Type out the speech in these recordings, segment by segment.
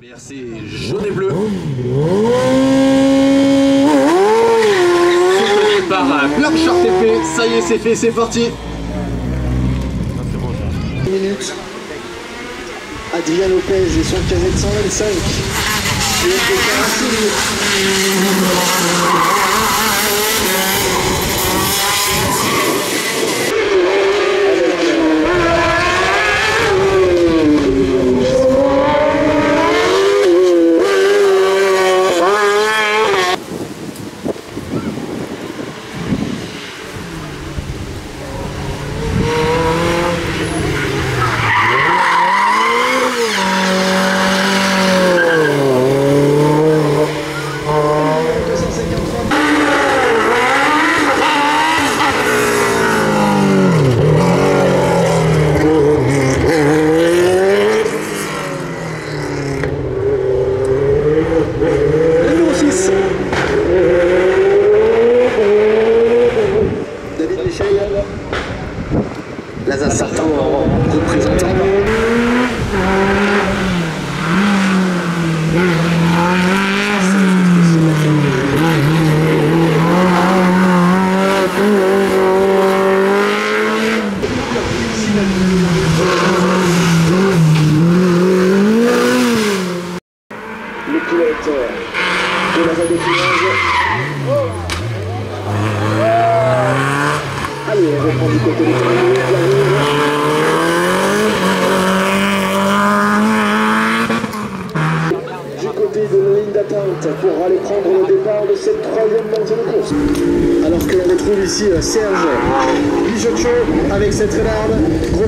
BRC jaune et bleu. Par Blackshart TP. Ça y est, c'est fait, c'est parti. minutes. Adrien Lopez et son casette 125. Lazare Sartan en représentant. Le pilote de la. Allez, on reprend du côté des premiers, qui arrive. Du côté d'attente pour aller prendre le départ de cette troisième montée de course. Alors que l'on retrouve ici euh, Serge Bijocho avec cette Renard, gros.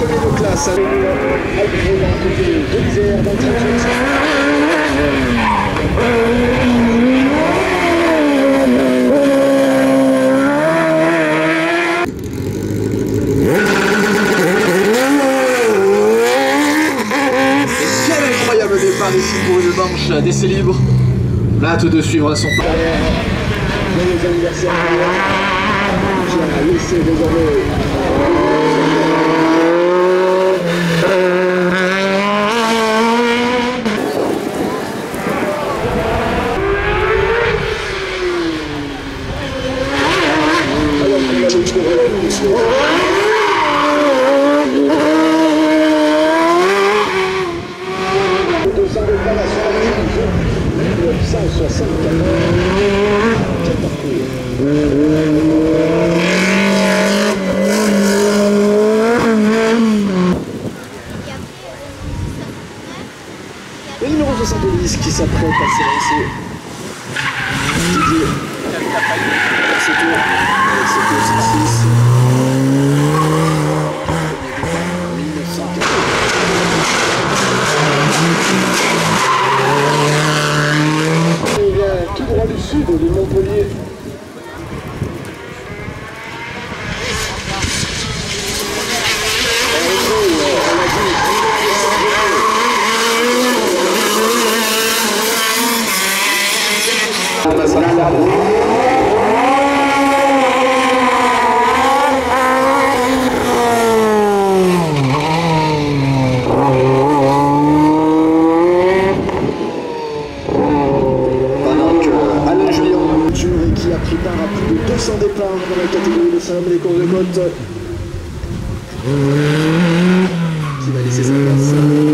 Premier classe avec départ ici pour une manche d'essai libre. Hâte de suivre son. Joyeux anniversaire 170 qui s'apprête à s'élancer. Voilà la loi! Voilà donc Alan et qui a pris part à plus de 200 départs dans la catégorie de c'est un mec de remote qui va laisser sa place.